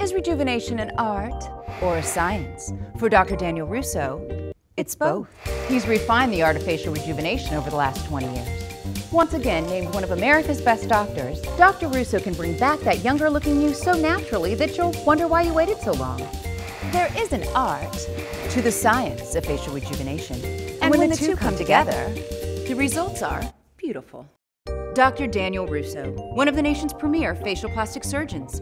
Is rejuvenation an art or a science? For Dr. Daniel Rousso, it's both. He's refined the art of facial rejuvenation over the last 20 years. Once again, named one of America's best doctors, Dr. Rousso can bring back that younger looking you so naturally that you'll wonder why you waited so long. There is an art to the science of facial rejuvenation. And, when, when, the, two, come together, the results are beautiful. Dr. Daniel Rousso, one of the nation's premier facial plastic surgeons.